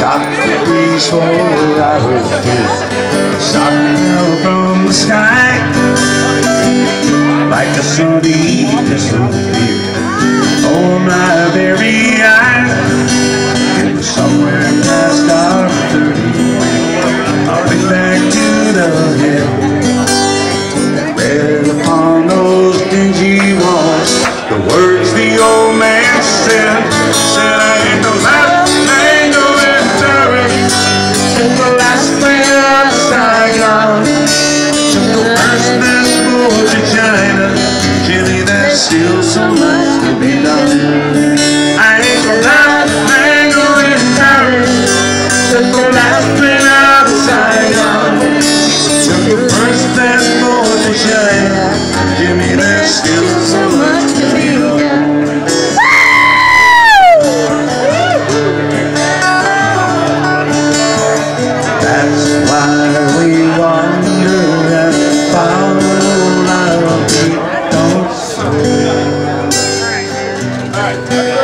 Shot the breeze for I would feel down from the sky. Like a soothing disappeared beer Oh my very eyes. It somewhere past our thirty I'll be back to the hill Read upon those dingy walls The words still so much to be done. I ain't gonna lie, I ain't gonna retire. Just go last All right.